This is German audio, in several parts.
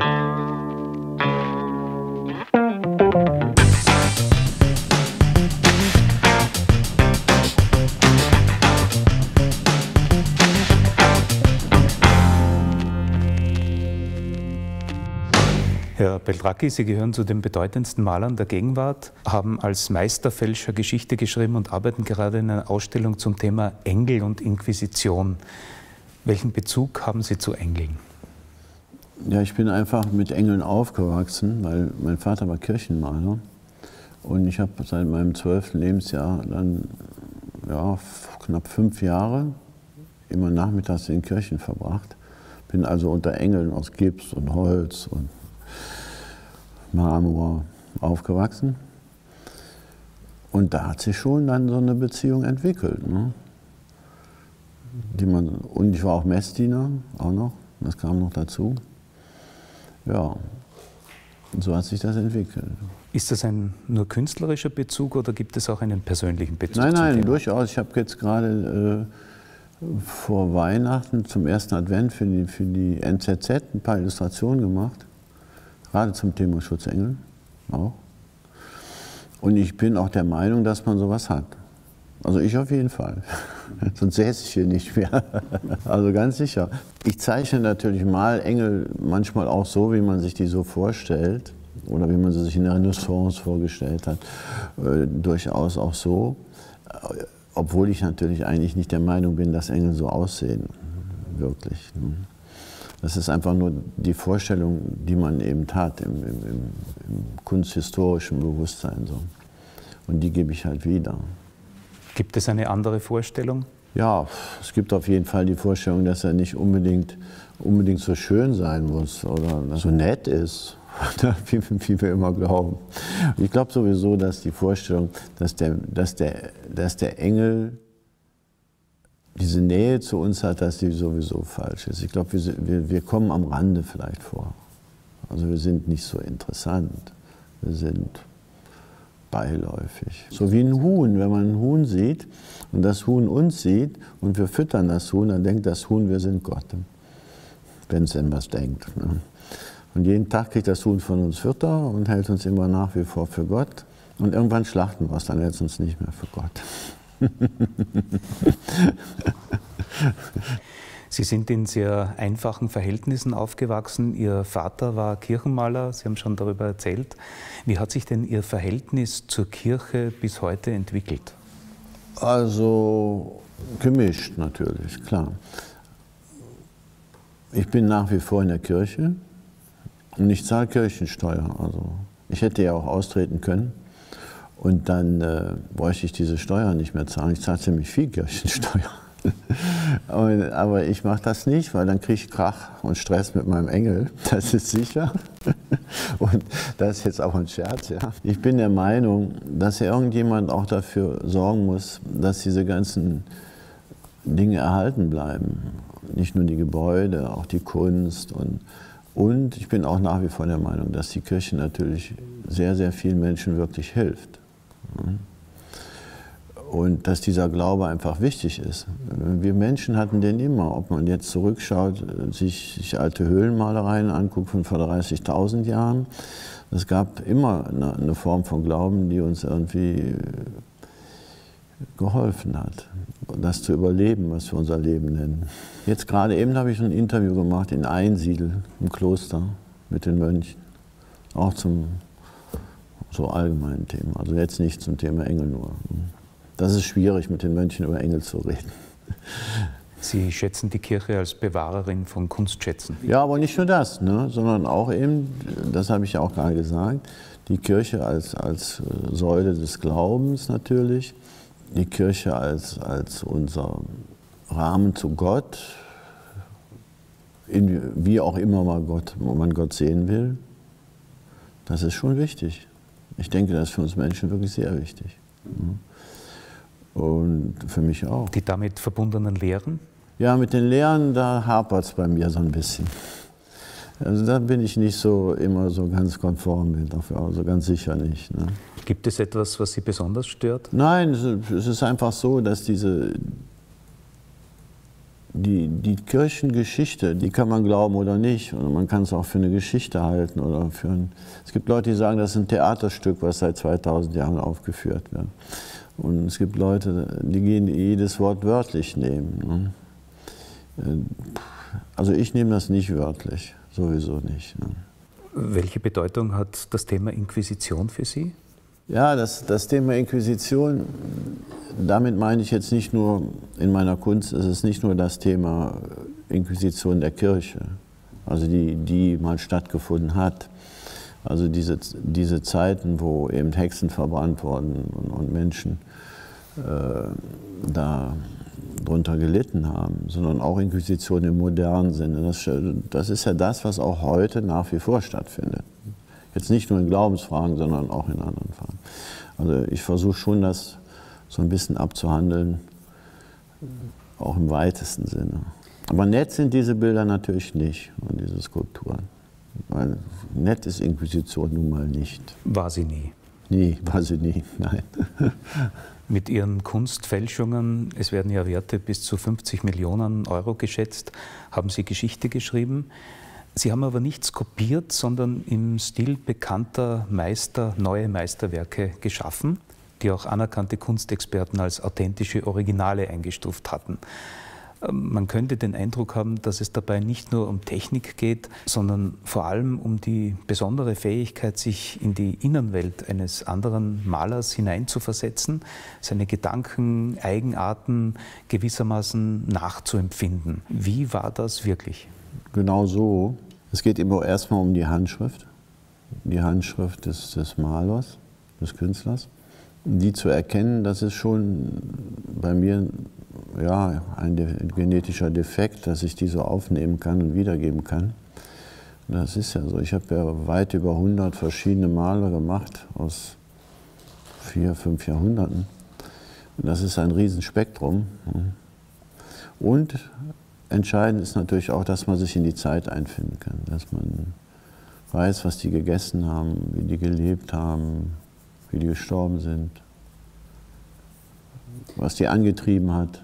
Herr Beltracchi, Sie gehören zu den bedeutendsten Malern der Gegenwart, haben als Meisterfälscher Geschichte geschrieben und arbeiten gerade in einer Ausstellung zum Thema Engel und Inquisition. Welchen Bezug haben Sie zu Engeln? Ja, ich bin einfach mit Engeln aufgewachsen, weil mein Vater war Kirchenmaler. Und ich habe seit meinem zwölften Lebensjahr dann ja, knapp fünf Jahre immer nachmittags in Kirchen verbracht. Bin also unter Engeln aus Gips und Holz und Marmor aufgewachsen. Und da hat sich schon dann so eine Beziehung entwickelt. Ne? Die man, und ich war auch Messdiener, auch noch, das kam noch dazu. Ja, und so hat sich das entwickelt. Ist das ein nur künstlerischer Bezug oder gibt es auch einen persönlichen Bezug? Nein, nein, durchaus. Ich habe jetzt gerade äh, vor Weihnachten zum ersten Advent für die, für die NZZ ein paar Illustrationen gemacht gerade zum Thema Schutzengel auch. Und ich bin auch der Meinung, dass man sowas hat. Also ich auf jeden Fall. Sonst säße ich hier nicht mehr. also ganz sicher. Ich zeichne natürlich mal Engel manchmal auch so, wie man sich die so vorstellt. Oder wie man sie sich in der Renaissance vorgestellt hat. Äh, durchaus auch so. Obwohl ich natürlich eigentlich nicht der Meinung bin, dass Engel so aussehen. Wirklich. Ne? Das ist einfach nur die Vorstellung, die man eben hat im, im, im kunsthistorischen Bewusstsein. So. Und die gebe ich halt wieder. Gibt es eine andere Vorstellung? Ja, es gibt auf jeden Fall die Vorstellung, dass er nicht unbedingt, unbedingt so schön sein muss oder so nett ist, wie, wie wir immer glauben. Ich glaube sowieso, dass die Vorstellung, dass der, dass der, dass der Engel diese Nähe zu uns hat, dass die sowieso falsch ist. Ich glaube, wir, wir, wir kommen am Rande vielleicht vor. Also wir sind nicht so interessant. Wir sind beiläufig. So wie ein Huhn. Wenn man ein Huhn sieht und das Huhn uns sieht und wir füttern das Huhn, dann denkt das Huhn, wir sind Gott. Wenn es denn was denkt. Ne? Und jeden Tag kriegt das Huhn von uns Futter und hält uns immer nach wie vor für Gott. Und irgendwann schlachten wir es, dann hält es uns nicht mehr für Gott. Sie sind in sehr einfachen Verhältnissen aufgewachsen. Ihr Vater war Kirchenmaler, Sie haben schon darüber erzählt. Wie hat sich denn Ihr Verhältnis zur Kirche bis heute entwickelt? Also gemischt natürlich, klar. Ich bin nach wie vor in der Kirche und ich zahle Kirchensteuer. Also ich hätte ja auch austreten können. Und dann äh, bräuchte ich diese Steuer nicht mehr zahlen. Ich zahle ziemlich viel Kirchensteuer. Und, aber ich mache das nicht, weil dann kriege ich Krach und Stress mit meinem Engel. Das ist sicher. und das ist jetzt auch ein Scherz. Ja. Ich bin der Meinung, dass irgendjemand auch dafür sorgen muss, dass diese ganzen Dinge erhalten bleiben. Nicht nur die Gebäude, auch die Kunst und und ich bin auch nach wie vor der Meinung, dass die Kirche natürlich sehr, sehr vielen Menschen wirklich hilft. Und dass dieser Glaube einfach wichtig ist. Wir Menschen hatten den immer. Ob man jetzt zurückschaut, sich, sich alte Höhlenmalereien anguckt von vor 30.000 Jahren. Es gab immer eine, eine Form von Glauben, die uns irgendwie geholfen hat, das zu überleben, was wir unser Leben nennen. Jetzt gerade eben habe ich ein Interview gemacht in Einsiedel im Kloster mit den Mönchen, auch zum so allgemeinen Themen. Also jetzt nicht zum Thema Engel nur. Das ist schwierig, mit den Mönchen über Engel zu reden. Sie schätzen die Kirche als Bewahrerin von Kunstschätzen. Ja, aber nicht nur das, ne, sondern auch eben, das habe ich ja auch gerade gesagt, die Kirche als, als äh, Säule des Glaubens natürlich, die Kirche als, als unser Rahmen zu Gott, in, wie auch immer man Gott, man Gott sehen will, das ist schon wichtig. Ich denke, das ist für uns Menschen wirklich sehr wichtig. Und für mich auch. Die damit verbundenen Lehren? Ja, mit den Lehren, da hapert es bei mir so ein bisschen. Also da bin ich nicht so immer so ganz konform mit, also ganz sicher nicht. Ne? Gibt es etwas, was Sie besonders stört? Nein, es ist einfach so, dass diese, die, die Kirchengeschichte, die kann man glauben oder nicht. Und man kann es auch für eine Geschichte halten. Oder für ein, es gibt Leute, die sagen, das ist ein Theaterstück, was seit 2000 Jahren aufgeführt wird. Und es gibt Leute, die gehen jedes Wort wörtlich nehmen. Ne? Äh, also ich nehme das nicht wörtlich, sowieso nicht. Ne? Welche Bedeutung hat das Thema Inquisition für Sie? Ja, das, das Thema Inquisition, damit meine ich jetzt nicht nur in meiner Kunst, es ist nicht nur das Thema Inquisition der Kirche, also die, die mal stattgefunden hat. Also diese, diese Zeiten, wo eben Hexen verbrannt wurden und, und Menschen da drunter gelitten haben, sondern auch Inquisition im modernen Sinne. Das, das ist ja das, was auch heute nach wie vor stattfindet. Jetzt nicht nur in Glaubensfragen, sondern auch in anderen Fragen. Also ich versuche schon, das so ein bisschen abzuhandeln, auch im weitesten Sinne. Aber nett sind diese Bilder natürlich nicht und diese Skulpturen. Weil nett ist Inquisition nun mal nicht. War sie nie? Nie, war sie nie, nein. Mit Ihren Kunstfälschungen, es werden ja Werte bis zu 50 Millionen Euro geschätzt, haben Sie Geschichte geschrieben. Sie haben aber nichts kopiert, sondern im Stil bekannter Meister neue Meisterwerke geschaffen, die auch anerkannte Kunstexperten als authentische Originale eingestuft hatten. Man könnte den Eindruck haben, dass es dabei nicht nur um Technik geht, sondern vor allem um die besondere Fähigkeit, sich in die Innenwelt eines anderen Malers hineinzuversetzen, seine Gedanken, Eigenarten gewissermaßen nachzuempfinden. Wie war das wirklich? Genau so. Es geht immer erstmal um die Handschrift, die Handschrift des, des Malers, des Künstlers. Die zu erkennen, das ist schon bei mir ja, ein, genetischer Defekt, dass ich die so aufnehmen kann und wiedergeben kann. Das ist ja so. Ich habe ja weit über 100 verschiedene Maler gemacht aus vier, fünf Jahrhunderten. Das ist ein Riesenspektrum. Und entscheidend ist natürlich auch, dass man sich in die Zeit einfinden kann, dass man weiß, was die gegessen haben, wie die gelebt haben, wie die gestorben sind, was die angetrieben hat.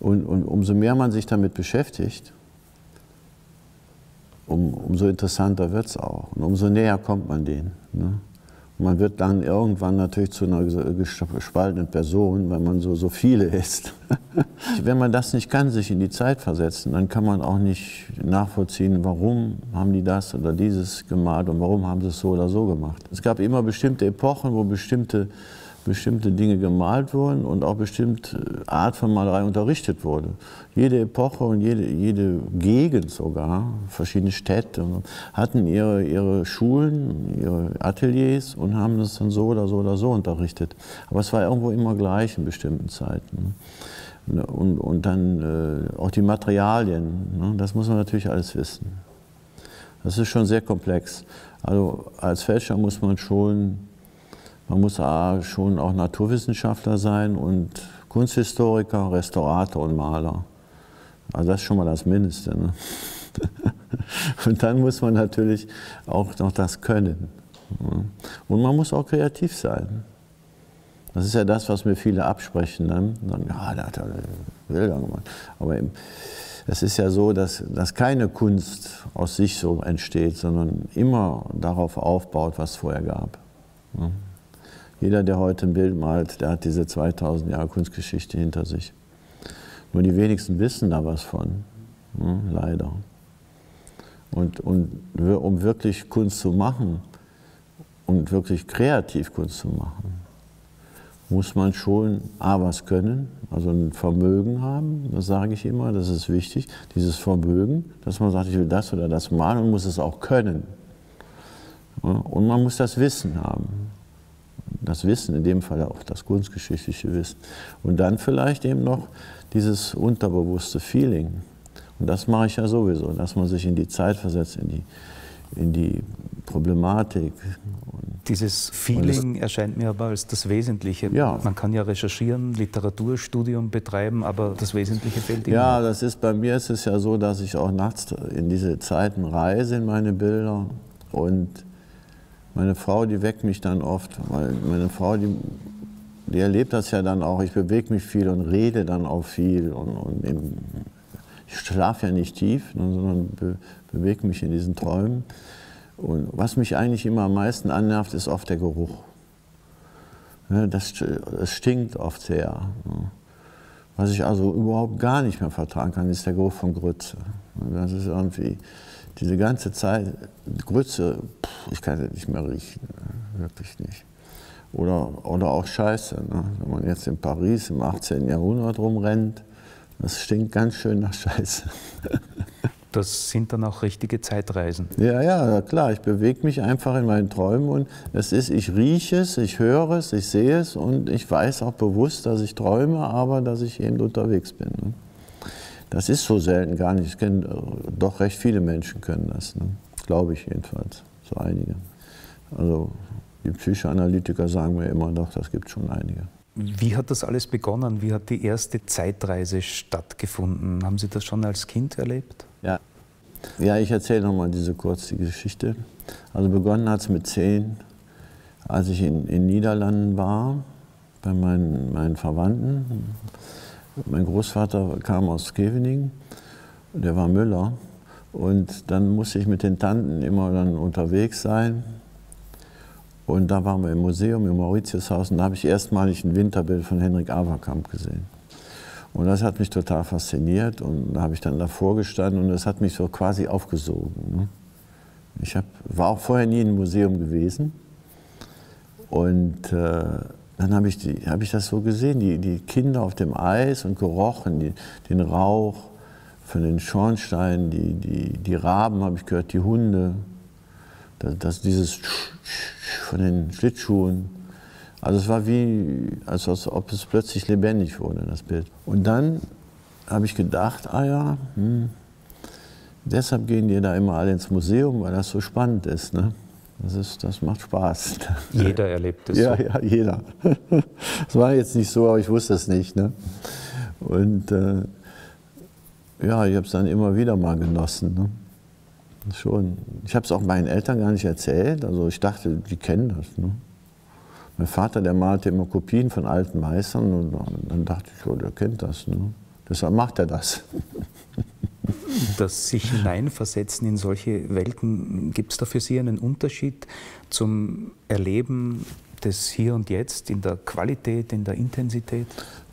Und, und umso mehr man sich damit beschäftigt, um, umso interessanter wird es auch und umso näher kommt man denen. Ne? man wird dann irgendwann natürlich zu einer gespaltenen Person, weil man so, so viele ist. Wenn man das nicht kann, sich in die Zeit versetzen, dann kann man auch nicht nachvollziehen, warum haben die das oder dieses gemalt und warum haben sie es so oder so gemacht. Es gab immer bestimmte Epochen, wo bestimmte bestimmte Dinge gemalt wurden und auch bestimmte Art von Malerei unterrichtet wurde. Jede Epoche und jede, jede Gegend sogar, verschiedene Städte, hatten ihre, ihre Schulen, ihre Ateliers und haben das dann so oder so oder so unterrichtet. Aber es war irgendwo immer gleich in bestimmten Zeiten. Und, und dann äh, auch die Materialien, ne? das muss man natürlich alles wissen. Das ist schon sehr komplex. Also als Fälscher muss man schon man muss schon auch Naturwissenschaftler sein und Kunsthistoriker, Restaurator und Maler. Also das ist schon mal das Mindeste. Ne? Und dann muss man natürlich auch noch das können. Und man muss auch kreativ sein. Das ist ja das, was mir viele absprechen. Dann sagen, ja, der hat ja Bilder gemacht. Aber es ist ja so, dass, dass keine Kunst aus sich so entsteht, sondern immer darauf aufbaut, was es vorher gab. Jeder, der heute ein Bild malt, der hat diese 2000 Jahre Kunstgeschichte hinter sich. Nur die wenigsten wissen da was von, ne? leider. Und, und um wirklich Kunst zu machen, um wirklich kreativ Kunst zu machen, muss man schon A, was können, also ein Vermögen haben, das sage ich immer, das ist wichtig, dieses Vermögen, dass man sagt, ich will das oder das malen und muss es auch können. Und man muss das Wissen haben das Wissen, in dem Fall auch das kunstgeschichtliche Wissen. Und dann vielleicht eben noch dieses unterbewusste Feeling. Und das mache ich ja sowieso, dass man sich in die Zeit versetzt, in die, in die Problematik. Dieses Feeling erscheint mir aber als das Wesentliche. Ja. Man kann ja recherchieren, Literaturstudium betreiben, aber das Wesentliche fehlt immer. Ja, das ist, bei mir ist es ja so, dass ich auch nachts in diese Zeiten reise in meine Bilder und meine Frau, die weckt mich dann oft, weil meine Frau, die die erlebt das ja dann auch. Ich bewege mich viel und rede dann auch viel. Und, und im, ich schlafe ja nicht tief, ne, sondern be, bewege mich in diesen Träumen. Und was mich eigentlich immer am meisten annervt, ist oft der Geruch. Ne, das, das stinkt oft sehr. Ne. Was ich also überhaupt gar nicht mehr vertragen kann, ist der Geruch von Grütze. Das ist irgendwie diese ganze Zeit, Grütze, ich kann das nicht mehr riechen, wirklich nicht. Oder, oder auch Scheiße. Ne? Wenn man jetzt in Paris im 18. Jahrhundert rumrennt, das stinkt ganz schön nach Scheiße. Das sind dann auch richtige Zeitreisen. Ja, ja, klar. Ich bewege mich einfach in meinen Träumen und es ist, ich rieche es, ich höre es, ich sehe es und ich weiß auch bewusst, dass ich träume, aber dass ich eben unterwegs bin. Das ist so selten gar nicht. Ich kenne, doch recht viele Menschen können das, ne? glaube ich jedenfalls, so einige. Also die Psychoanalytiker sagen mir immer, doch, das gibt schon einige. Wie hat das alles begonnen? Wie hat die erste Zeitreise stattgefunden? Haben Sie das schon als Kind erlebt? Ja, ja ich erzähle nochmal diese kurze Geschichte. Also begonnen hat es mit zehn, als ich in den Niederlanden war, bei meinen, meinen Verwandten. Mein Großvater kam aus Scheveningen, der war Müller. Und dann musste ich mit den Tanten immer dann unterwegs sein, und da waren wir im Museum, im Mauritiushaus, und da habe ich erstmalig ein Winterbild von Henrik Averkamp gesehen. Und das hat mich total fasziniert und da habe ich dann davor gestanden und das hat mich so quasi aufgesogen. Ne? Ich hab, war auch vorher nie in einem Museum gewesen und äh, dann habe ich, hab ich das so gesehen, die, die Kinder auf dem Eis und gerochen, die, den Rauch von den Schornsteinen, die, die, die Raben habe ich gehört, die Hunde, das, das, dieses von den Schlittschuhen. Also es war wie, als ob es plötzlich lebendig wurde, das Bild. Und dann habe ich gedacht, ah ja, hm, deshalb gehen die da immer alle ins Museum, weil das so spannend ist. Ne? Das, ist, das macht Spaß. Jeder erlebt es ja, so. Ja, jeder. Das war jetzt nicht so, aber ich wusste es nicht. Ne? Und äh, ja, ich habe es dann immer wieder mal genossen. Ne? Schon. Ich habe es auch meinen Eltern gar nicht erzählt. Also ich dachte, die kennen das. Ne? Mein Vater, der malte immer Kopien von alten Meistern und dann dachte ich, oh, der kennt das. Ne? Deshalb macht er das. Das sich hineinversetzen in solche Welten, gibt es da für Sie einen Unterschied zum Erleben des Hier und Jetzt in der Qualität, in der Intensität?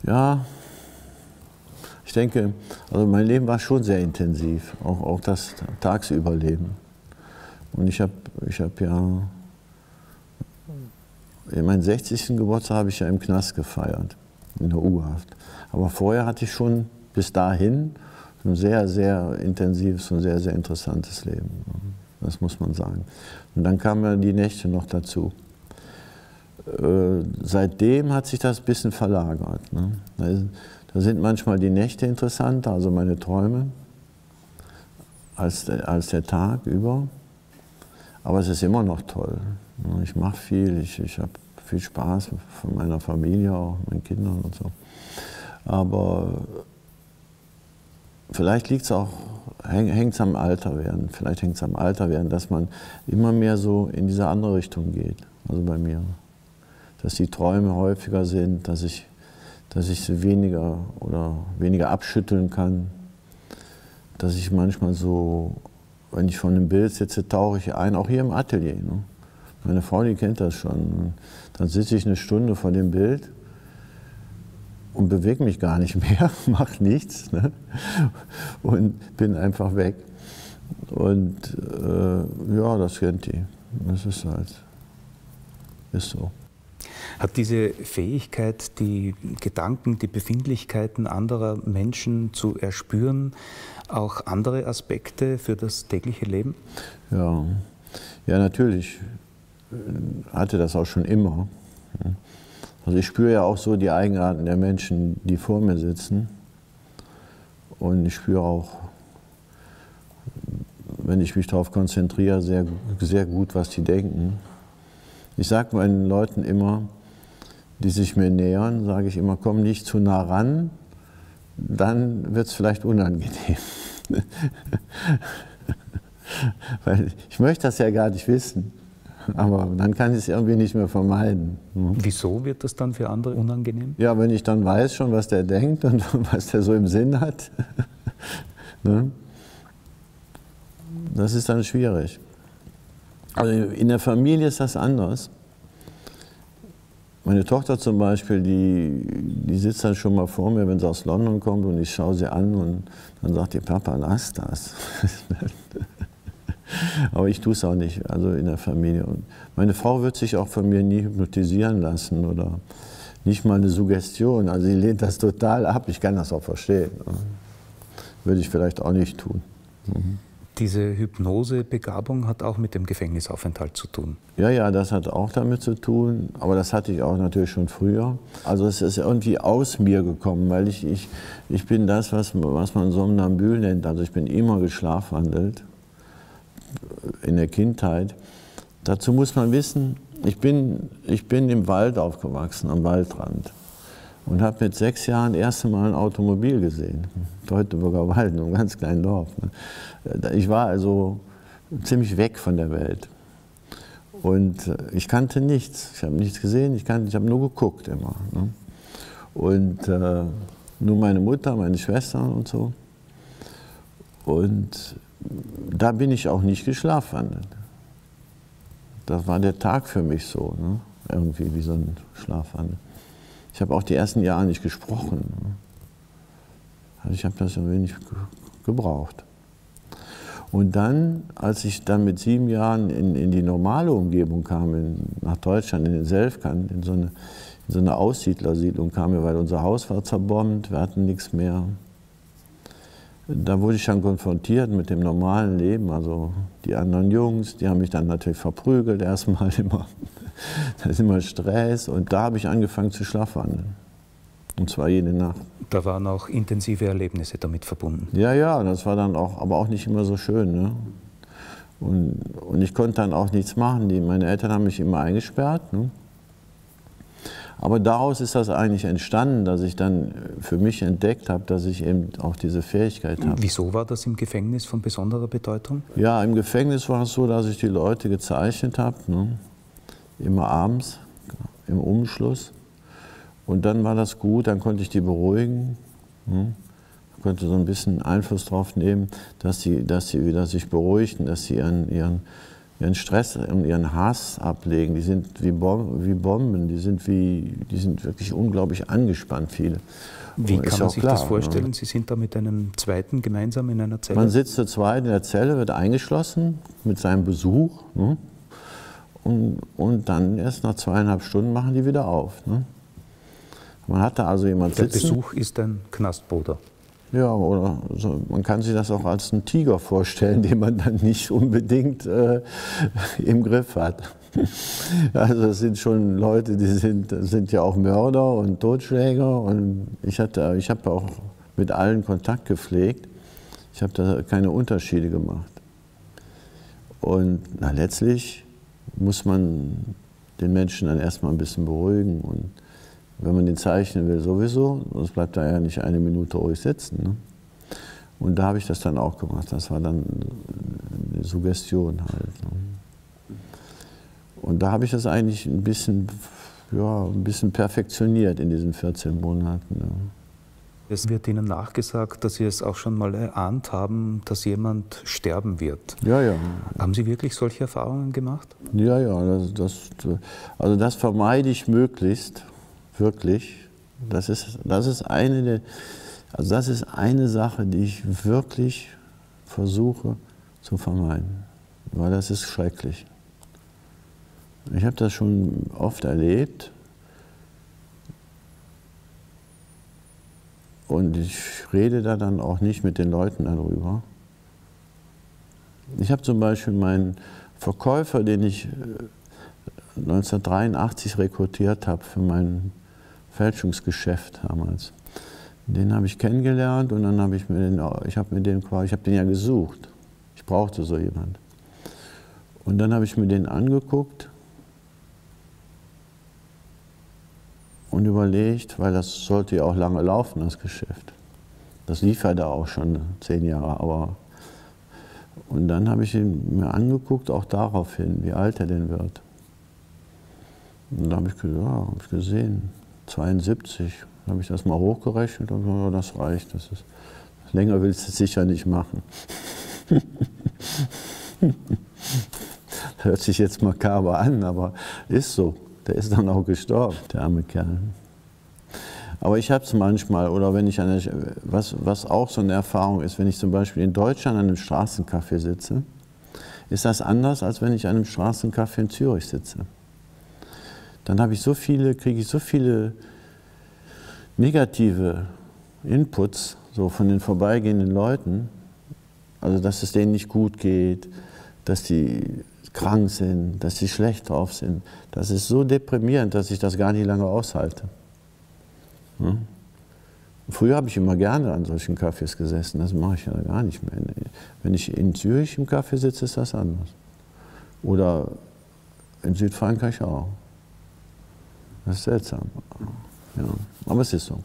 Ja, ich denke, also mein Leben war schon sehr intensiv, auch, auch das Tagsüberleben. Und ich habe ich hab ja, in meinen 60. Geburtstag habe ich ja im Knast gefeiert, in der U-Haft. Aber vorher hatte ich schon bis dahin ein sehr, sehr intensives und sehr, sehr interessantes Leben. Das muss man sagen. Und dann kamen die Nächte noch dazu. Äh, seitdem hat sich das ein bisschen verlagert. Ne? Da sind manchmal die Nächte interessanter, also meine Träume, als der, Tag über. Aber es ist immer noch toll. Ich mache viel, ich, ich habe viel Spaß von meiner Familie auch, meinen Kindern und so. Aber vielleicht liegt es auch, hängt es am Alter werden, vielleicht hängt es am Alter werden, dass man immer mehr so in diese andere Richtung geht, also bei mir. Dass die Träume häufiger sind, dass ich dass ich sie weniger oder weniger abschütteln kann, dass ich manchmal so, wenn ich vor einem Bild sitze, tauche ich ein, auch hier im Atelier. Ne? Meine Frau, die kennt das schon. Dann sitze ich eine Stunde vor dem Bild und bewege mich gar nicht mehr, mache nichts ne? und bin einfach weg. Und äh, ja, das kennt die. Das ist halt, ist so. Hat diese Fähigkeit, die Gedanken, die Befindlichkeiten anderer Menschen zu erspüren, auch andere Aspekte für das tägliche Leben? Ja, ja natürlich hatte das auch schon immer. Also ich spüre ja auch so die Eigenarten der Menschen, die vor mir sitzen. Und ich spüre auch, wenn ich mich darauf konzentriere, sehr, sehr gut, was die denken. Ich sage meinen Leuten immer, die sich mir nähern, sage ich immer, komm nicht zu nah ran, dann wird es vielleicht unangenehm. Weil ich möchte das ja gar nicht wissen. Aber dann kann ich es irgendwie nicht mehr vermeiden. Hm. Wieso wird das dann für andere unangenehm? Ja, wenn ich dann weiß schon, was der denkt und was der so im Sinn hat. ne? Das ist dann schwierig. Also in der Familie ist das anders. Meine Tochter zum Beispiel, die, die sitzt dann schon mal vor mir, wenn sie aus London kommt und ich schaue sie an und dann sagt die Papa, lass das. Aber ich tue es auch nicht, also in der Familie. Und meine Frau wird sich auch von mir nie hypnotisieren lassen oder nicht mal eine Suggestion. Also sie lehnt das total ab. Ich kann das auch verstehen. Würde ich vielleicht auch nicht tun. Mhm. Diese Hypnosebegabung hat auch mit dem Gefängnisaufenthalt zu tun. Ja, ja, das hat auch damit zu tun, aber das hatte ich auch natürlich schon früher. Also es ist irgendwie aus mir gekommen, weil ich, ich, ich bin das, was, was man Somnambül nennt. Also ich bin immer geschlafwandelt in der Kindheit. Dazu muss man wissen, ich bin, ich bin im Wald aufgewachsen, am Waldrand. Und habe mit sechs Jahren das erste Mal ein Automobil gesehen. Teutoburger Wald, einem ganz kleinen Dorf. Ne. Ich war also ziemlich weg von der Welt. Und äh, ich kannte nichts. Ich habe nichts gesehen, ich, ich habe nur geguckt immer. Ne? Und äh, nur meine Mutter, meine Schwestern und so. Und da bin ich auch nicht geschlafwandelt. Das war der Tag für mich so, ne? irgendwie wie so ein Schlafwandel. Ich habe auch die ersten Jahre nicht gesprochen. Ne? Also ich habe das ein wenig gebraucht. Und dann, als ich dann mit sieben Jahren in, in die normale Umgebung kam, in, nach Deutschland, in den Selfkant, in so eine, in so eine Aussiedlersiedlung kam, weil unser Haus war zerbombt, wir hatten nichts mehr da wurde ich dann konfrontiert mit dem normalen Leben. Also die anderen Jungs, die haben mich dann natürlich verprügelt, erstmal immer. Da ist immer Stress. Und da habe ich angefangen zu schlafwandeln. Und zwar jede Nacht. Da waren auch intensive Erlebnisse damit verbunden. Ja, ja, das war dann auch, aber auch nicht immer so schön. Ne? Und, und ich konnte dann auch nichts machen. Die, meine Eltern haben mich immer eingesperrt. Ne? Aber daraus ist das eigentlich entstanden, dass ich dann für mich entdeckt habe, dass ich eben auch diese Fähigkeit habe. Wieso war das im Gefängnis von besonderer Bedeutung? Ja, im Gefängnis war es so, dass ich die Leute gezeichnet habe, ne? immer abends im Umschluss. Und dann war das gut, dann konnte ich die beruhigen. Ne? konnte so ein bisschen Einfluss darauf nehmen, dass sie, dass sie wieder sich beruhigten, dass sie ihren, ihren ihren Stress und ihren Hass ablegen. Die sind wie, Bom wie Bomben, die sind, wie, die sind wirklich unglaublich angespannt, viele. Wie kann man sich klar, das vorstellen? Ne? Sie sind da mit einem Zweiten gemeinsam in einer Zelle? Man sitzt zu zweit in der Zelle, wird eingeschlossen mit seinem Besuch ne? und, und dann erst nach zweieinhalb Stunden machen die wieder auf. Ne? Man hat da also jemand Der sitzen. Besuch ist ein Knastboder. Ja, oder so, man kann sich das auch als einen Tiger vorstellen, den man dann nicht unbedingt äh, im Griff hat. Also es sind schon Leute, die sind, sind ja auch Mörder und Totschläger und ich, ich habe auch mit allen Kontakt gepflegt. Ich habe da keine Unterschiede gemacht. Und na, letztlich muss man den Menschen dann erstmal ein bisschen beruhigen und wenn man den zeichnen will, sowieso, sonst bleibt er ja nicht eine Minute ruhig sitzen. Ne? Und da habe ich das dann auch gemacht. Das war dann eine Suggestion halt. Ne? Und da habe ich das eigentlich ein bisschen, ja, ein bisschen perfektioniert in diesen 14 Monaten. Ja. Es wird Ihnen nachgesagt, dass Sie es auch schon mal erahnt haben, dass jemand sterben wird. Ja, ja. Haben Sie wirklich solche Erfahrungen gemacht? Ja, ja. Das, das, also das vermeide ich möglichst wirklich. Das ist, das ist eine der, also das ist eine Sache, die ich wirklich versuche zu vermeiden, weil das ist schrecklich. Ich habe das schon oft erlebt und ich rede da dann auch nicht mit den Leuten darüber. Ich habe zum Beispiel meinen Verkäufer, den ich 1983 äh, rekrutiert habe für meinen Fälschungsgeschäft damals. Den habe ich kennengelernt und dann habe ich mir den, ich habe mir den ich habe den ja gesucht. Ich brauchte so jemand. Und dann habe ich mir den angeguckt und überlegt, weil das sollte ja auch lange laufen, das Geschäft. Das lief ja da auch schon zehn Jahre, aber Und dann habe ich ihn mir angeguckt, auch daraufhin, wie alt er denn wird. Und da habe ich, ja, hab ich gesehen, 72. Dann habe ich das mal hochgerechnet und ja, das reicht. Das ist, länger willst du sicher nicht machen. Hört sich jetzt makaber an, aber ist so. Der ist dann auch gestorben, der arme Kerl. Aber ich habe es manchmal, oder wenn ich eine, was, was auch so eine Erfahrung ist, wenn ich zum Beispiel in Deutschland an einem Straßencafé sitze, ist das anders, als wenn ich an einem Straßencafé in Zürich sitze. Dann habe ich so viele, kriege ich so viele negative Inputs so von den vorbeigehenden Leuten, also dass es denen nicht gut geht, dass die krank sind, dass sie schlecht drauf sind. Das ist so deprimierend, dass ich das gar nicht lange aushalte. Hm? Früher habe ich immer gerne an solchen Cafés gesessen, das mache ich ja gar nicht mehr. Wenn ich in Zürich im Café sitze, ist das anders. Oder in Südfrankreich auch. Das ist seltsam. Ja, aber es ist so.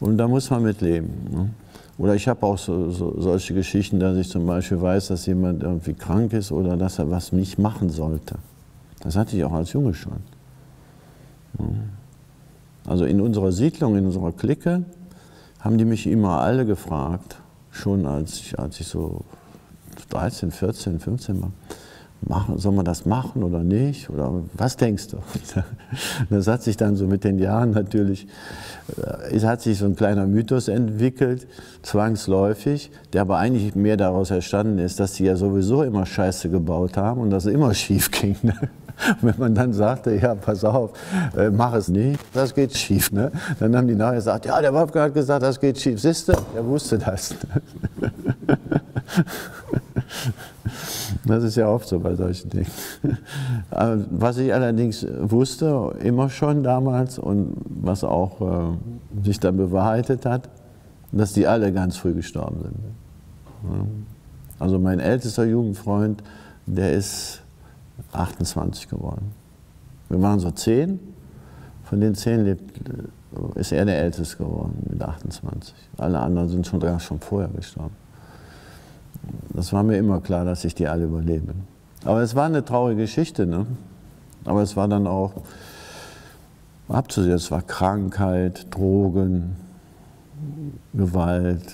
Und da muss man mit leben. Ne? Oder ich habe auch so, so, solche Geschichten, dass ich zum Beispiel weiß, dass jemand irgendwie krank ist oder dass er was nicht machen sollte. Das hatte ich auch als Junge schon. Also in unserer Siedlung, in unserer Clique, haben die mich immer alle gefragt, schon als ich, als ich so 13, 14, 15 war, machen, soll man das machen oder nicht? Oder was denkst du? Das hat sich dann so mit den Jahren natürlich, äh, es hat sich so ein kleiner Mythos entwickelt, zwangsläufig, der aber eigentlich mehr daraus entstanden ist, dass sie ja sowieso immer Scheiße gebaut haben und dass es immer schief ging. Ne? Wenn man dann sagte, ja, pass auf, äh, mach es nicht, das geht schief. Ne? Dann haben die nachher gesagt, ja, der Wolfgang hat gesagt, das geht schief. Siehst du, er wusste das. Das ist ja oft so bei solchen Dingen. Was ich allerdings wusste, immer schon damals und was auch äh, sich dann bewahrheitet hat, dass die alle ganz früh gestorben sind. Also mein ältester Jugendfreund, der ist 28 geworden. Wir waren so zehn, von den zehn lebt, ist er der Älteste geworden mit 28. Alle anderen sind schon, schon vorher gestorben. Das war mir immer klar, dass ich die alle überlebe. Aber es war eine traurige Geschichte. Ne? Aber es war dann auch abzusehen. Es war Krankheit, Drogen, Gewalt,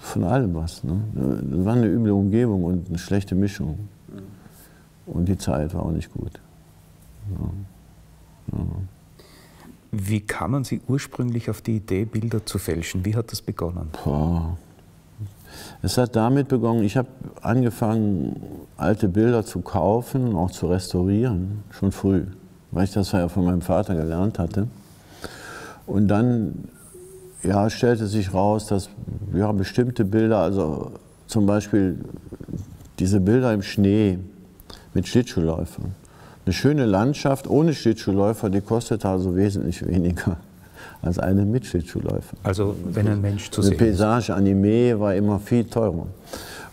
von allem was. Ne? Es war eine üble Umgebung und eine schlechte Mischung. Und die Zeit war auch nicht gut. Ja. Ja. Wie kam man Sie ursprünglich auf die Idee, Bilder zu fälschen? Wie hat das begonnen? Boah. Es hat damit begonnen, ich habe angefangen, alte Bilder zu kaufen, auch zu restaurieren, schon früh, weil ich das ja von meinem Vater gelernt hatte. Und dann ja, stellte sich raus, dass ja, bestimmte Bilder, also zum Beispiel diese Bilder im Schnee mit Schlittschuhläufern, eine schöne Landschaft ohne Schlittschuhläufer, die kostet also wesentlich weniger als eine mit Schlittschuhläufer. Also wenn ein Mensch zu sehen Eine Paysage, Anime war immer viel teurer.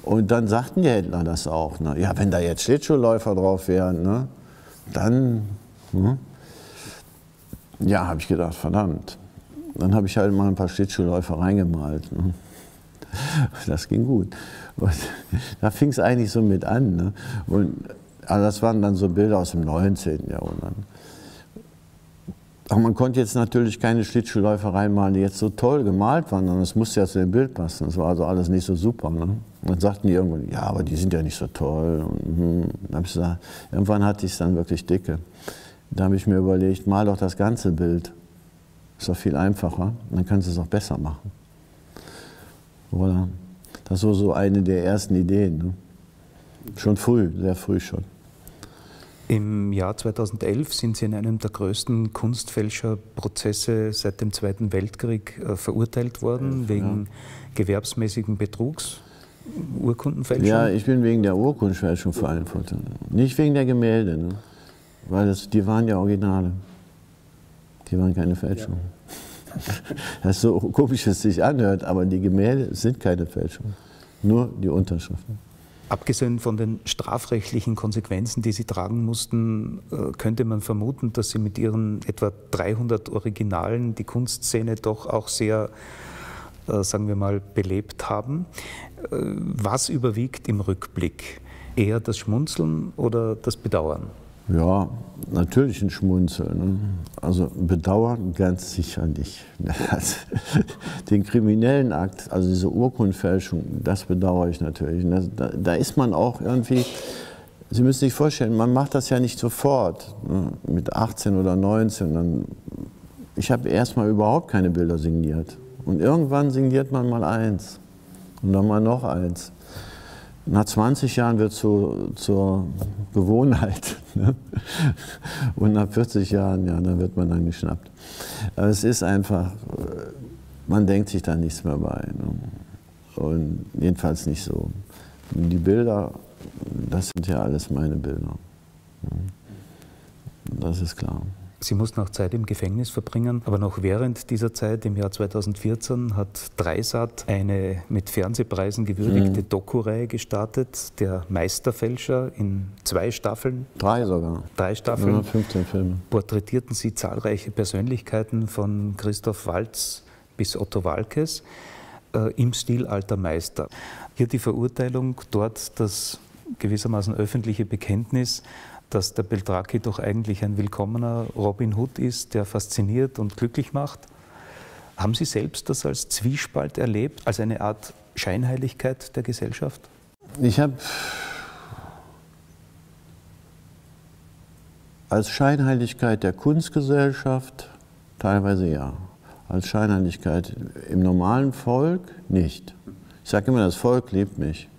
Und dann sagten die Händler das auch. Ne? Ja, wenn da jetzt Schlittschuhläufer drauf wären, ne? dann, hm? ja, habe ich gedacht, verdammt. Dann habe ich halt mal ein paar Schlittschuhläufer reingemalt. Ne? Das ging gut. Und da fing es eigentlich so mit an. Ne? Und also das waren dann so Bilder aus dem 19. Jahrhundert. Aber man konnte jetzt natürlich keine Schlittschuhläufer reinmalen, die jetzt so toll gemalt waren, sondern es musste ja zu dem Bild passen. Das war also alles nicht so super. Ne? dann sagten die irgendwann, ja, aber die sind ja nicht so toll. Und, hm, dann ich gesagt, irgendwann hatte ich es dann wirklich dicke. Da habe ich mir überlegt, mal doch das ganze Bild. Ist doch viel einfacher. Dann kannst du es auch besser machen. Voilà. Das war so eine der ersten Ideen. Ne? Schon früh, sehr früh schon. Im Jahr 2011 sind Sie in einem der größten Kunstfälscherprozesse seit dem Zweiten Weltkrieg äh, verurteilt worden, ja, wegen ja. gewerbsmäßigen Betrugs. Urkundenfälschung? Ja, ich bin wegen der Urkundenfälschung verantwortlich. Nicht wegen der Gemälde, ne? weil das, die waren ja Originale. Die waren keine Fälschung. Ja. Das ist so komisch, dass es sich anhört, aber die Gemälde sind keine Fälschung. Nur die Unterschriften. Abgesehen von den strafrechtlichen Konsequenzen, die Sie tragen mussten, äh, könnte man vermuten, dass Sie mit Ihren etwa 300 Originalen die Kunstszene doch auch sehr äh, sagen wir mal, belebt haben. Äh, was überwiegt im Rückblick? Eher das Schmunzeln oder das Bedauern? Ja, natürlich ein Schmunzeln. Ne? Also bedauern ganz sicher nicht. Den kriminellen Akt, also diese Urkundfälschung, das bedauere ich natürlich. Da, da, ist man auch irgendwie, Sie müssen sich vorstellen, man macht das ja nicht sofort, ne? mit 18 oder 19. Dann, ich habe erstmal überhaupt keine Bilder signiert. Und irgendwann signiert man mal eins und dann mal noch eins. Nach 20 Jahren wird es zu, zur Gewohnheit. Ne? Und nach 40 Jahren, ja, dann wird man dann geschnappt. Aber es ist einfach, man denkt sich da nichts mehr bei. Ne? Und jedenfalls nicht so. Die Bilder, das sind ja alles meine Bilder. Ne? Das ist klar. Sie mussten auch Zeit im Gefängnis verbringen, aber noch während dieser Zeit, im Jahr 2014, hat Dreisat eine mit Fernsehpreisen gewürdigte mhm. Doku-Reihe gestartet, der Meisterfälscher in zwei Staffeln. Drei sogar. Drei Staffeln. Ja, 15 Filme. Porträtierten Sie zahlreiche Persönlichkeiten von Christoph Waltz bis Otto Walkes äh, im Stil alter Meister. Hier die Verurteilung, dort das gewissermaßen öffentliche Bekenntnis, dass der Beltraki doch eigentlich ein willkommener Robin Hood ist, der fasziniert und glücklich macht. Haben Sie selbst das als Zwiespalt erlebt, als eine Art Scheinheiligkeit der Gesellschaft? Ich habe als Scheinheiligkeit der Kunstgesellschaft teilweise ja. Als Scheinheiligkeit im normalen Volk nicht. Ich sage immer, das Volk liebt mich.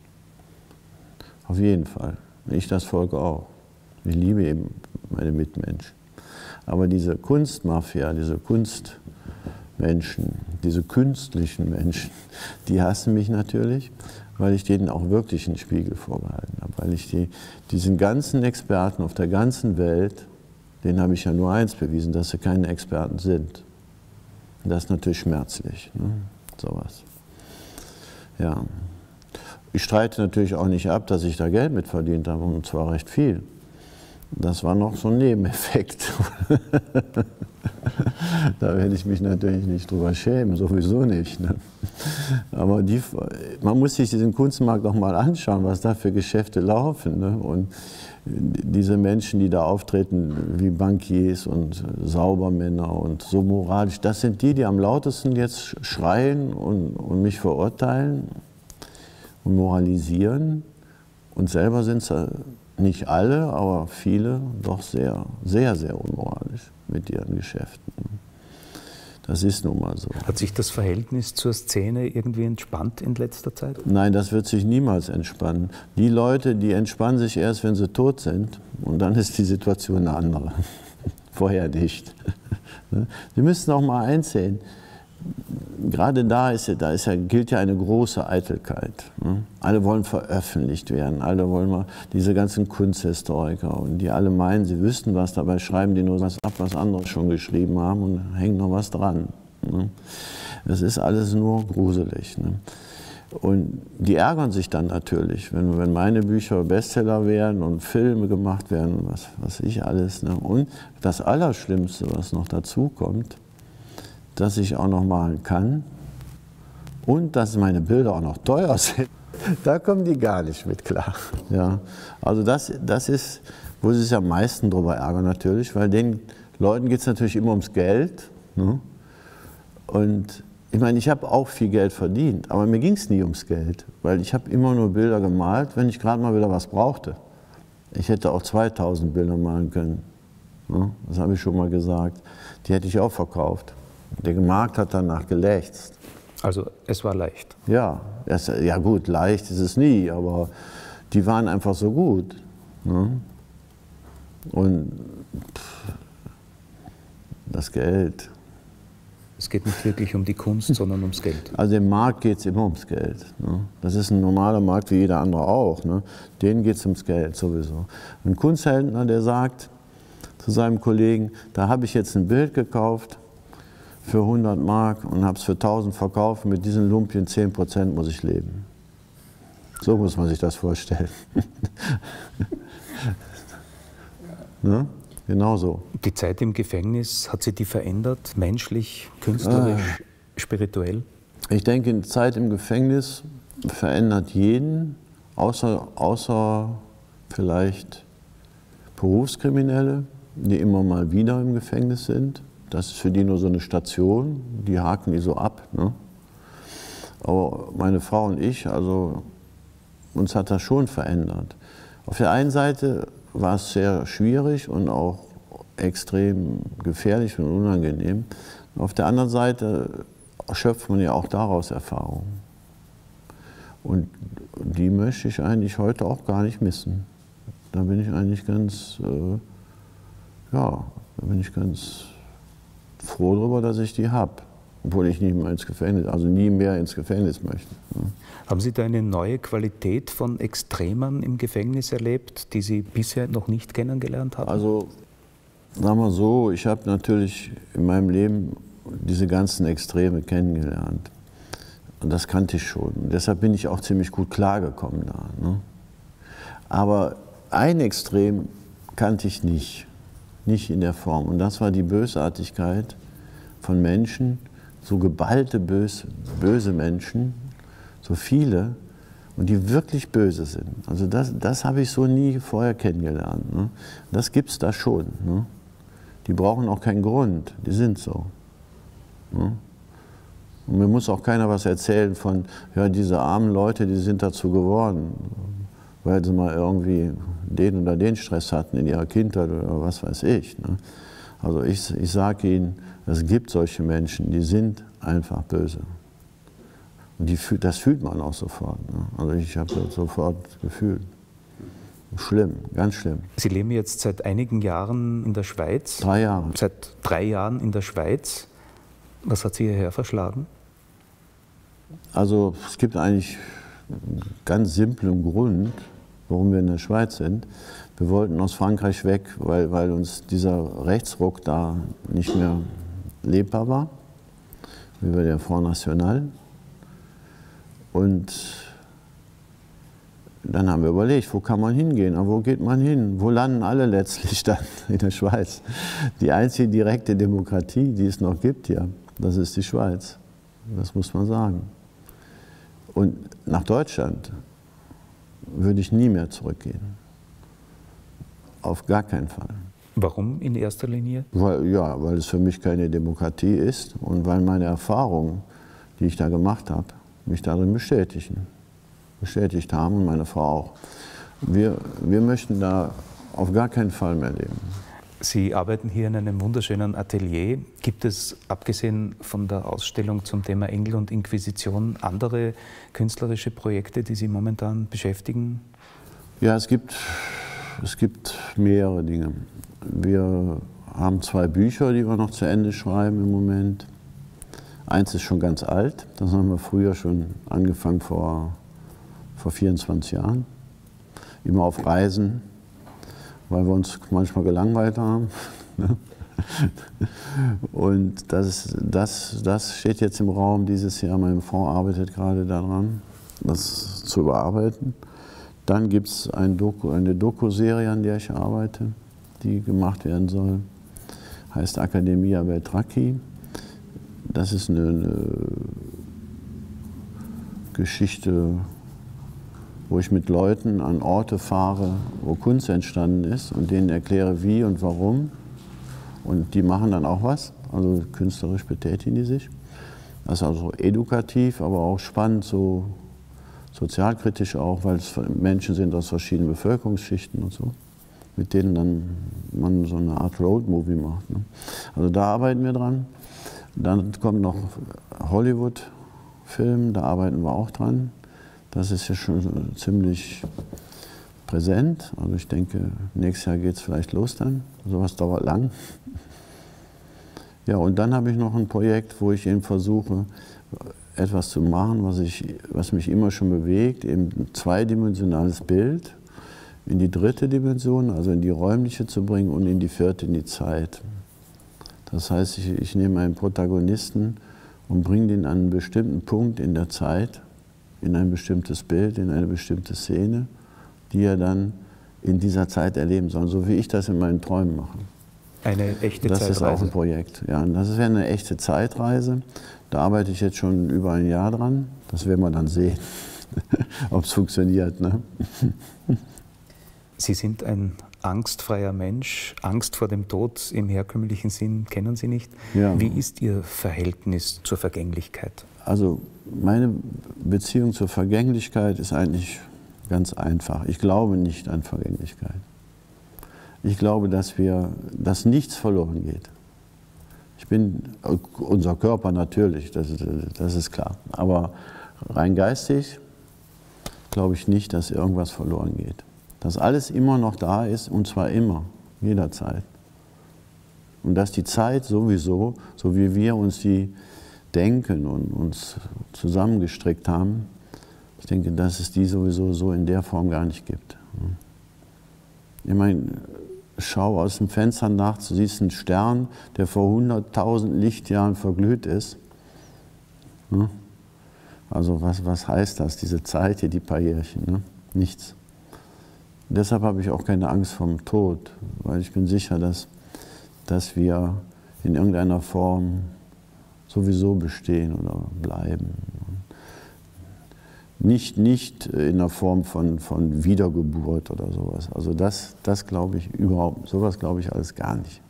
Auf jeden Fall. Ich das Volk auch. Ich liebe eben meine Mitmenschen. Aber diese Kunstmafia, diese Kunstmenschen, diese künstlichen Menschen, die hassen mich natürlich, weil ich denen auch wirklich einen Spiegel vorgehalten habe. Weil ich die, diesen ganzen Experten auf der ganzen Welt, denen habe ich ja nur eins bewiesen, dass sie keine Experten sind. Das ist natürlich schmerzlich, ne? sowas. Ja. Ich streite natürlich auch nicht ab, dass ich da Geld mit verdient habe, und zwar recht viel. Das war noch so ein Nebeneffekt. da werde ich mich natürlich nicht drüber schämen, sowieso nicht. Ne? Aber die, man muss sich diesen Kunstmarkt auch mal anschauen, was da für Geschäfte laufen. Ne? Und diese Menschen, die da auftreten, wie Bankiers und Saubermänner und so moralisch, das sind die, die am lautesten jetzt schreien und, und mich verurteilen und moralisieren. Und selber sind sie nicht alle, aber viele doch sehr, sehr, sehr unmoralisch mit ihren Geschäften. Das ist nun mal so. Hat sich das Verhältnis zur Szene irgendwie entspannt in letzter Zeit? Nein, das wird sich niemals entspannen. Die Leute, die entspannen sich erst, wenn sie tot sind. Und dann ist die Situation eine andere. Vorher nicht. Sie müssen auch mal einsehen, gerade da, ist, da ist ja, gilt ja eine große Eitelkeit. Ne? Alle wollen veröffentlicht werden, alle wollen mal, diese ganzen Kunsthistoriker und die alle meinen, sie wüssten was, dabei schreiben die nur was ab, was andere schon geschrieben haben und hängt noch was dran. Ne? Das ist alles nur gruselig. Ne? Und die ärgern sich dann natürlich, wenn, wenn meine Bücher Bestseller werden und Filme gemacht werden, was, was ich alles. Und das Allerschlimmste, was noch dazu kommt, dass ich auch noch malen kann und dass meine Bilder auch noch teuer sind. Da kommen die gar nicht mit klar. Ja, also das, das ist, wo sie sich am meisten darüber ärgern natürlich, weil den Leuten geht es natürlich immer ums Geld. Ne? Und ich meine, ich habe auch viel Geld verdient, aber mir ging es nie ums Geld, weil ich habe immer nur Bilder gemalt, wenn ich gerade mal wieder was brauchte. Ich hätte auch 2000 Bilder malen können. Ne? Das habe ich schon mal gesagt. Die hätte ich auch verkauft. Der Markt hat danach gelächzt. Also es war leicht. Ja, es, ja gut, leicht ist es nie, aber die waren einfach so gut. Ne? Und pff, das Geld. Es geht nicht wirklich um die Kunst, sondern ums Geld. Also im Markt geht es immer ums Geld. Ne? Das ist ein normaler Markt wie jeder andere auch. Ne? Denen geht es ums Geld sowieso. Ein Kunsthändler, der sagt zu seinem Kollegen, da habe ich jetzt ein Bild gekauft, für 100 Mark und habe es für 1000 verkauft. Mit diesen Lumpien 10 Prozent muss ich leben. So muss man sich das vorstellen. ne? Genau so. Die Zeit im Gefängnis, hat sie die verändert? Menschlich, künstlerisch, ah. spirituell? Ich denke, die Zeit im Gefängnis verändert jeden, außer, außer vielleicht Berufskriminelle, die immer mal wieder im Gefängnis sind. Das ist für die nur so eine Station, die haken die so ab. Ne? Aber meine Frau und ich, also uns hat das schon verändert. Auf der einen Seite war es sehr schwierig und auch extrem gefährlich und unangenehm. Auf der anderen Seite schöpft man ja auch daraus Erfahrung. Und die möchte ich eigentlich heute auch gar nicht missen. Da bin ich eigentlich ganz, äh, ja, da bin ich ganz froh darüber, dass ich die habe. Obwohl ich nicht mehr ins Gefängnis, also nie mehr ins Gefängnis möchte. Haben Sie da eine neue Qualität von Extremern im Gefängnis erlebt, die Sie bisher noch nicht kennengelernt haben? Also, sagen wir so, ich habe natürlich in meinem Leben diese ganzen Extreme kennengelernt. Und das kannte ich schon. Und deshalb bin ich auch ziemlich gut klargekommen da. Ne? Aber ein Extrem kannte ich nicht. Nicht in der Form. Und das war die Bösartigkeit von Menschen, so geballte böse, böse Menschen, so viele, und die wirklich böse sind. Also das, das habe ich so nie vorher kennengelernt. Ne? Das gibt es da schon. Ne? Die brauchen auch keinen Grund, die sind so. Ne? Und mir muss auch keiner was erzählen von, ja, diese armen Leute, die sind dazu geworden, weil sie mal irgendwie den oder den Stress hatten in ihrer Kindheit oder was weiß ich. Ne? Also ich, ich sage Ihnen, es gibt solche Menschen, die sind einfach böse. Und die, das fühlt man auch sofort. Ne? Also ich habe das sofort gefühlt. Schlimm, ganz schlimm. Sie leben jetzt seit einigen Jahren in der Schweiz. Drei Jahre. Seit drei Jahren in der Schweiz. Was hat Sie hierher verschlagen? Also es gibt eigentlich einen ganz simplen Grund, warum wir in der Schweiz sind. Wir wollten aus Frankreich weg, weil, weil uns dieser Rechtsruck da nicht mehr lebbar war, wie bei der Front National. Und dann haben wir überlegt, wo kann man hingehen? Aber wo geht man hin? Wo landen alle letztlich dann in der Schweiz? Die einzige direkte Demokratie, die es noch gibt hier, das ist die Schweiz. Das muss man sagen. Und nach Deutschland würde ich nie mehr zurückgehen. Auf gar keinen Fall. Warum in erster Linie? Weil, ja, weil es für mich keine Demokratie ist und weil meine Erfahrungen, die ich da gemacht habe, mich darin bestätigen. Bestätigt haben und meine Frau auch. Wir, wir möchten da auf gar keinen Fall mehr leben. Sie arbeiten hier in einem wunderschönen Atelier. Gibt es, abgesehen von der Ausstellung zum Thema Engel und Inquisition, andere künstlerische Projekte, die Sie momentan beschäftigen? Ja, es gibt, es gibt mehrere Dinge. Wir haben zwei Bücher, die wir noch zu Ende schreiben im Moment. Eins ist schon ganz alt, das haben wir früher schon angefangen vor, vor 24 Jahren. Immer auf Reisen weil wir uns manchmal gelangweilt haben. Ne? Und das, das, das steht jetzt im Raum dieses Jahr. Meine Frau arbeitet gerade daran, das zu überarbeiten. Dann gibt es ein Doku, eine Doku-Serie, an der ich arbeite, die gemacht werden soll. Heißt Academia Beltracchi. Das ist eine, eine Geschichte wo ich mit Leuten an Orte fahre, wo Kunst entstanden ist und denen erkläre, wie und warum. Und die machen dann auch was, also künstlerisch betätigen die sich. Das ist also edukativ, aber auch spannend, so sozialkritisch auch, weil es Menschen sind aus verschiedenen Bevölkerungsschichten und so, mit denen dann man so eine Art Roadmovie macht. Ne? Also da arbeiten wir dran. Dann kommt noch Hollywood-Film, da arbeiten wir auch dran. Das ist ja schon ziemlich präsent. Also ich denke, nächstes Jahr geht es vielleicht los dann. Sowas dauert lang. Ja, und dann habe ich noch ein Projekt, wo ich eben versuche, etwas zu machen, was, ich, was mich immer schon bewegt, eben ein zweidimensionales Bild in die dritte Dimension, also in die räumliche zu bringen und in die vierte, in die Zeit. Das heißt, ich, ich nehme einen Protagonisten und bringe den an einen bestimmten Punkt in der Zeit in ein bestimmtes Bild, in eine bestimmte Szene, die er dann in dieser Zeit erleben soll, so wie ich das in meinen Träumen mache. Eine echte das Zeitreise. Das ist auch ein Projekt. Ja, das wäre eine echte Zeitreise. Da arbeite ich jetzt schon über ein Jahr dran. Das werden wir dann sehen, ob es funktioniert. Ne? Sie sind ein angstfreier Mensch. Angst vor dem Tod im herkömmlichen Sinn kennen Sie nicht. Ja. Wie ist Ihr Verhältnis zur Vergänglichkeit? Also meine Beziehung zur Vergänglichkeit ist eigentlich ganz einfach. Ich glaube nicht an Vergänglichkeit. Ich glaube, dass, wir, dass nichts verloren geht. Ich bin, unser Körper natürlich, das, das ist klar. Aber rein geistig glaube ich nicht, dass irgendwas verloren geht. Dass alles immer noch da ist und zwar immer, jederzeit. Und dass die Zeit sowieso, so wie wir uns die denken und uns zusammengestrickt haben, ich denke, dass es die sowieso so in der Form gar nicht gibt. Ich meine, schau aus dem Fenster nachts, du siehst einen Stern, der vor 100.000 Lichtjahren verglüht ist. Ne? Also was, was heißt das, diese Zeit hier, die paar Jährchen? Ne? Nichts. Deshalb habe ich auch keine Angst vom Tod, weil ich bin sicher, dass, dass wir in irgendeiner Form sowieso bestehen oder bleiben nicht, nicht in der Form von, von Wiedergeburt oder sowas. Also das, das glaube ich überhaupt, sowas glaube ich alles gar nicht.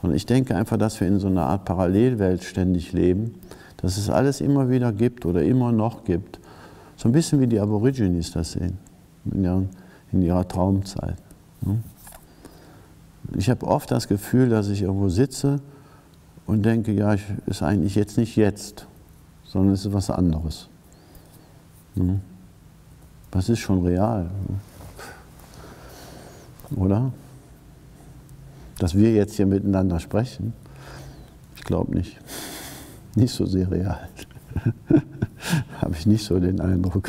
Sondern ich denke einfach, dass wir in so einer Art Parallelwelt ständig leben, dass es alles immer wieder gibt oder immer noch gibt. So ein bisschen wie die Aborigines das sehen, in, ihren, in ihrer Traumzeit. Ich habe oft das Gefühl, dass ich irgendwo sitze und denke, ja, ich, ist eigentlich jetzt nicht jetzt, sondern es ist was anderes. Ne? Was ist schon real? Oder? Dass wir jetzt hier miteinander sprechen, ich glaube nicht. Nicht so sehr real. Habe ich nicht so den Eindruck.